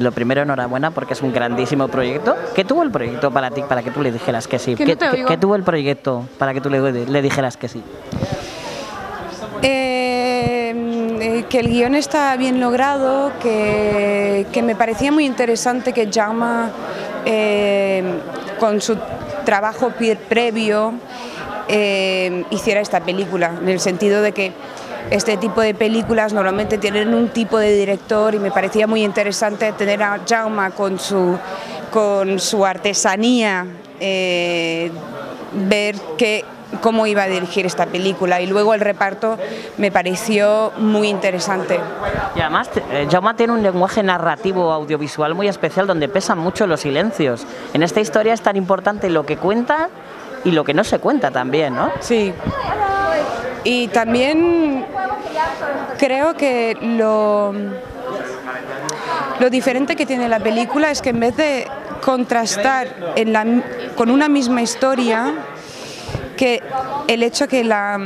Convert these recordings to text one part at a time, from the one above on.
Lo primero, enhorabuena porque es un grandísimo proyecto. ¿Qué tuvo el proyecto para ti, para que tú le dijeras que sí? Que no ¿Qué, te qué- oigo. qué tuvo el proyecto para que tú le, le dijeras que sí? Eh, eh, que el guion está bien logrado, que, que me parecía muy interesante que Jaume, eh, con su trabajo previo, eh, hiciera esta película, en el sentido de que este tipo de películas normalmente tienen un tipo de director y me parecía muy interesante tener a Jaume con su, con su artesanía, eh, ver que, cómo iba a dirigir esta película y luego el reparto me pareció muy interesante. Y además, eh, Jaume tiene un lenguaje narrativo audiovisual muy especial donde pesan mucho los silencios. En esta historia es tan importante lo que cuenta y lo que no se cuenta también, ¿no? Sí. Y también creo que lo, lo diferente que tiene la película es que en vez de contrastar con una misma historia, que el hecho que la,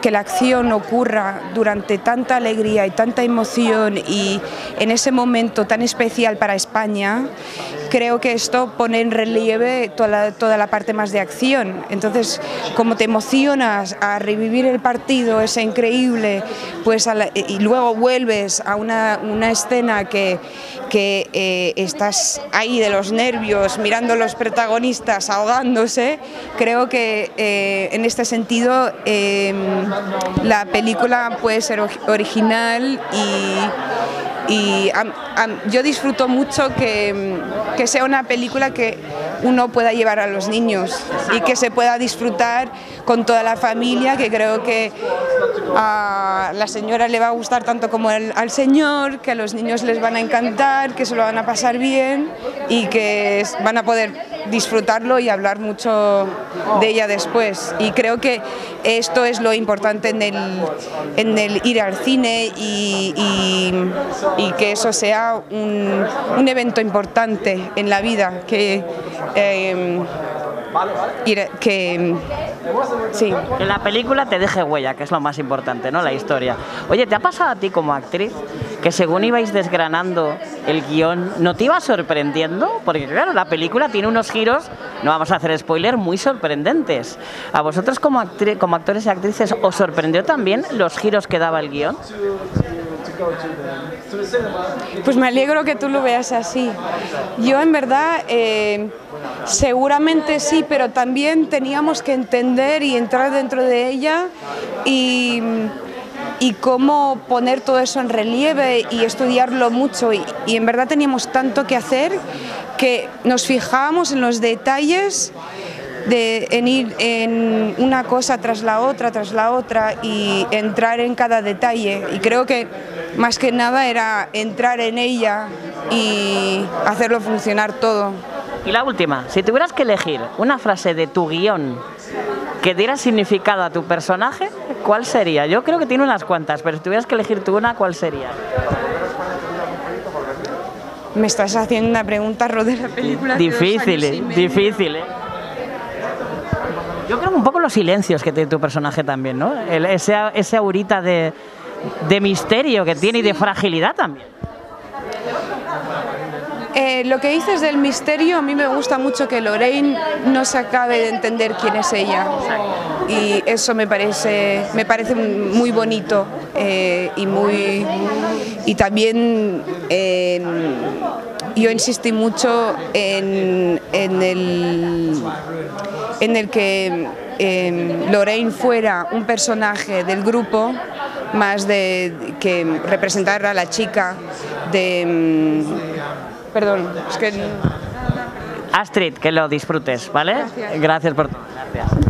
que la acción ocurra durante tanta alegría y tanta emoción y en ese momento tan especial para España, creo que esto pone en relieve toda la, toda la parte más de acción. Entonces, como te emocionas a revivir el partido, es increíble, pues y luego vuelves a una, una escena que, que eh, estás ahí de los nervios, mirando a los protagonistas ahogándose, creo que eh, en este sentido eh, la película puede ser ori- original y, yo disfruto mucho que, que sea una película que uno pueda llevar a los niños y que se pueda disfrutar con toda la familia, que creo que a la señora le va a gustar tanto como al señor, que a los niños les van a encantar, que se lo van a pasar bien y que van a poder disfrutarlo y hablar mucho de ella después. Y creo que esto es lo importante en el, en el ir al cine y, y- que eso sea un, un evento importante en la vida, que, eh, que sí. Que la película te deje huella, que es lo más importante, ¿no? La historia. Oye, ¿te ha pasado a ti como actriz que según ibais desgranando el guion, no te iba sorprendiendo? Porque claro, la película tiene unos giros, no vamos a hacer spoiler, muy sorprendentes. ¿A vosotros como, actores y actrices os sorprendió también los giros que daba el guion? Pues me alegro que tú lo veas así. Yo en verdad eh, seguramente sí, pero también teníamos que entender y entrar dentro de ella y, y cómo poner todo eso en relieve y estudiarlo mucho. Y, en verdad teníamos tanto que hacer que nos fijábamos en los detalles de en ir en una cosa tras la otra, tras la otra y entrar en cada detalle. Y creo que más que nada era entrar en ella y hacerlo funcionar todo. Y la última, si tuvieras que elegir una frase de tu guion que diera significado a tu personaje, ¿cuál sería? Yo creo que tiene unas cuantas, pero si tuvieras que elegir tú una, ¿cuál sería? Me estás haciendo una pregunta, Rod, de la película. Difícil, ¿eh? difícil, ¿eh? Yo creo un poco los silencios que tiene tu personaje también, ¿no? El- ese, ese aurita de, de misterio que tiene y de fragilidad también. Eh, lo que dices del misterio, a mí me gusta mucho que Lorraine no se acabe de entender quién es ella. Y eso me parece, me parece muy bonito eh, y muy. Y también yo insistí mucho en, en el, en el que eh, Lorraine fuera un personaje del grupo más de que representara a la chica de mm, Perdón, es que Astrid, que lo disfrutes, ¿vale? Gracias. Gracias por todo. Gracias.